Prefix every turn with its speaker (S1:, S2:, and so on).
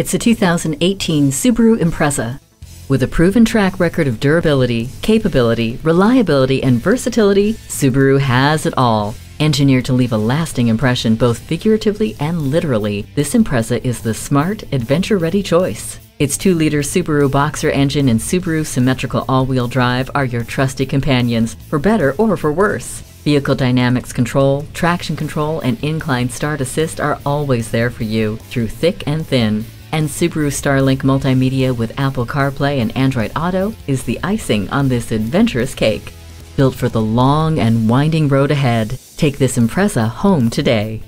S1: It's a 2018 Subaru Impreza. With a proven track record of durability, capability, reliability, and versatility, Subaru has it all. Engineered to leave a lasting impression both figuratively and literally, this Impreza is the smart, adventure-ready choice. Its 2-liter Subaru Boxer engine and Subaru symmetrical all-wheel drive are your trusty companions, for better or for worse. Vehicle dynamics control, traction control, and incline start assist are always there for you, through thick and thin. And Subaru Starlink Multimedia with Apple CarPlay and Android Auto is the icing on this adventurous cake. Built for the long and winding road ahead, take this Impreza home today.